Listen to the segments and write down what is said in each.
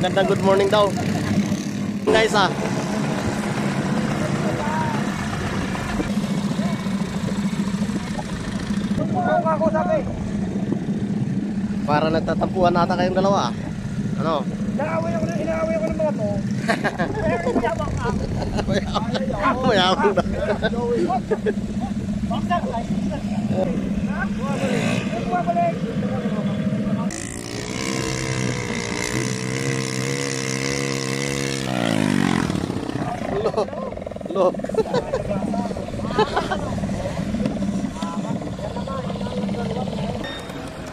Magandang, good morning daw. Guys ah. Para nagtatampuhan nata kayong dalawa. Ano? Inaaway ako, inaaway ako ng mga to. Kaya kumiyabang ka. Mayabang na. Bumabalik. Lo. Lo.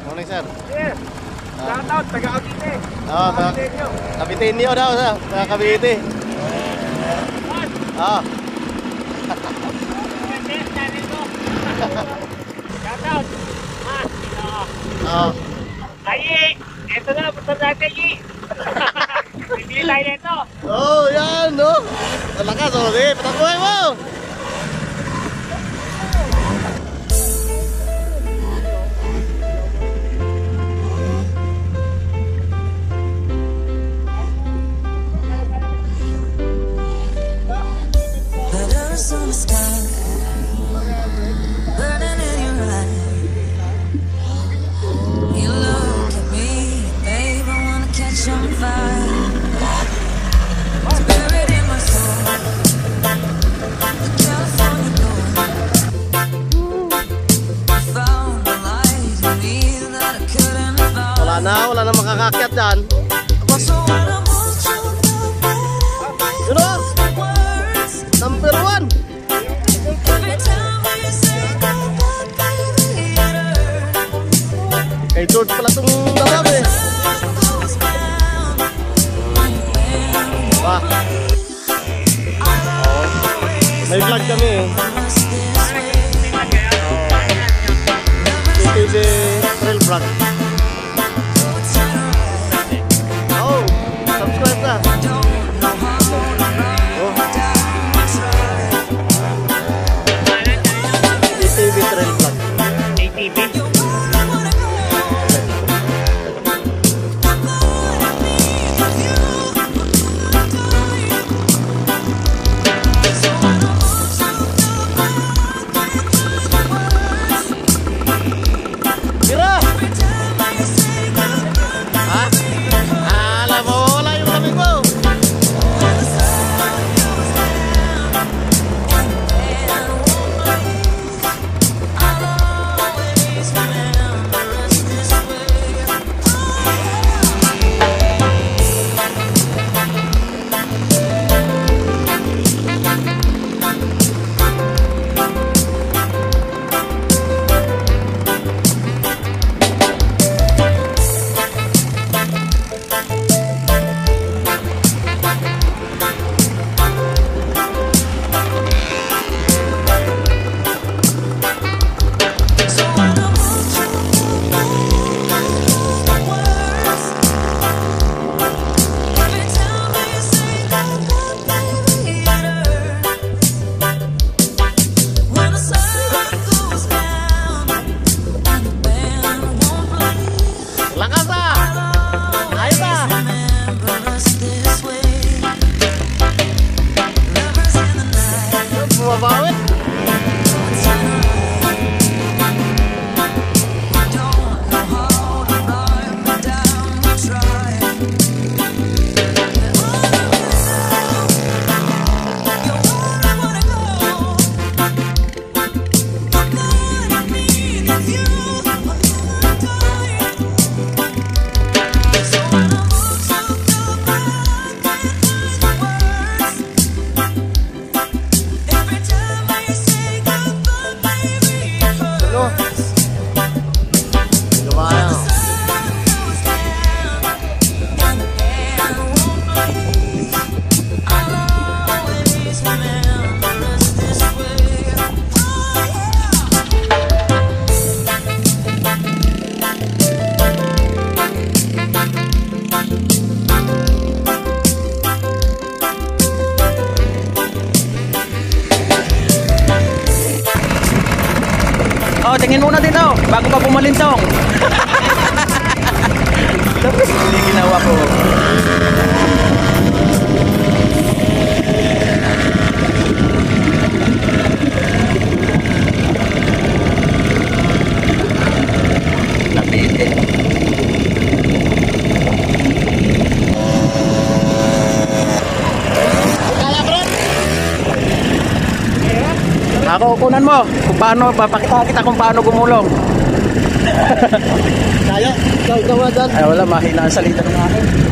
Morning sir. Yes. Shout out, taga-Cavite. Ah, taga Cavite daw sa taga Cavite. Ah, Shout out. Ah, ito. ah. Ay, ito na, punta natin yi. Oh, yan, no. Malakas, oh. Sige, patakuhay mo. Letters on the sky, find. Wala na, makakakyat dyan. So when I hold you, Yun o, the words number one. it. Kay George pala itong dalawang eh. Ba? May vlog kami eh. TTV Trail Vlog. oh, tingin muna dito bago pa pumalintong. Tapos, hindi ginawa ko. Ako kunan mo kung paano papakita kita kung paano gumulong. Kaya, ikaw gawa dyan. Ay wala mahina ang salita ng akin.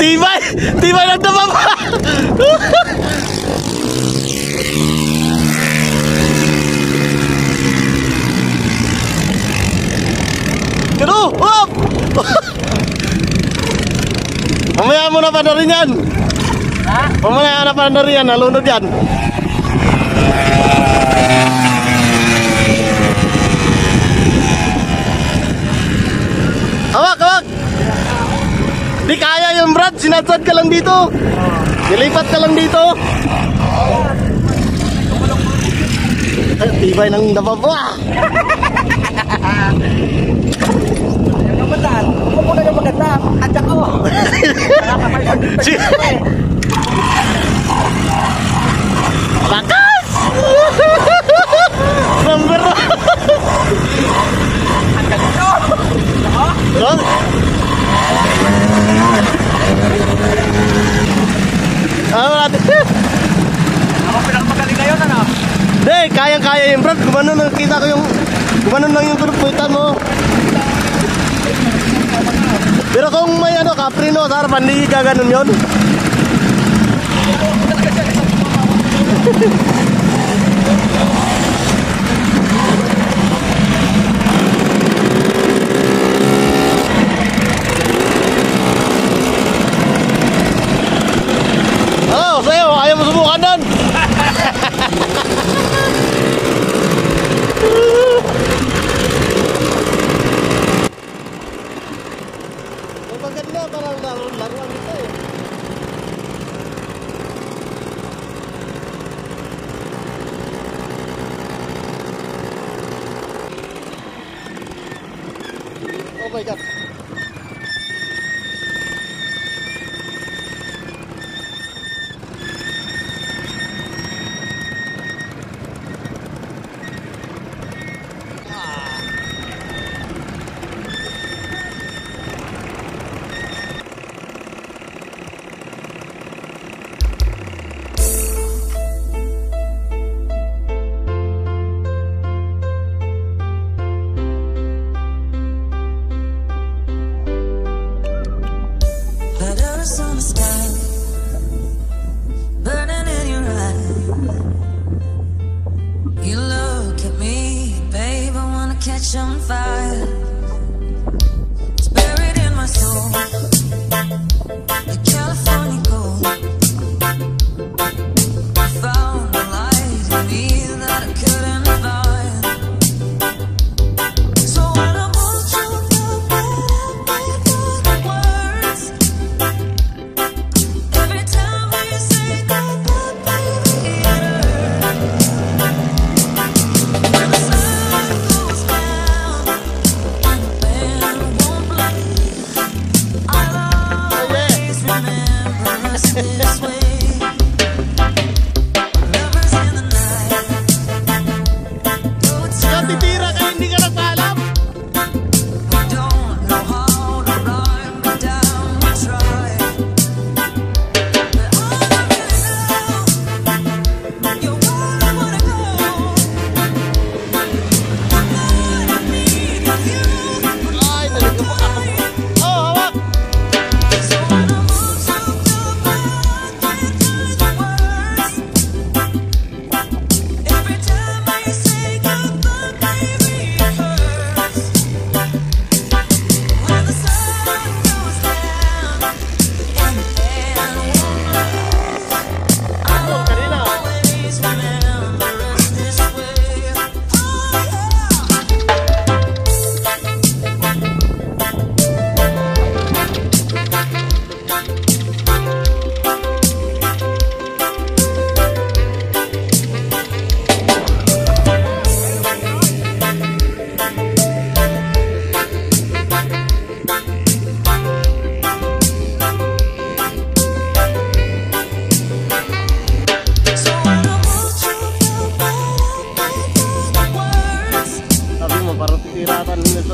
Tiba Tiba datang bapa Keduh Hop Mama yang mana pada Rian? Mama yang mana pada Rian? Lalu Rian? Nagsad-sad ka lang dito. Nilipat ka lang dito. Ay, tibay ng nababa. Kapatan, ako muna yung maganda. At ako. Gumanon lang yung kunupuitan mo. Pero kung may ano, kaprino sa harapan, hindi ka ganun yun. Hello, oh, sa'yo, ayaw mo subukan doon? 覚えた。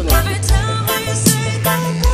Every time we say that.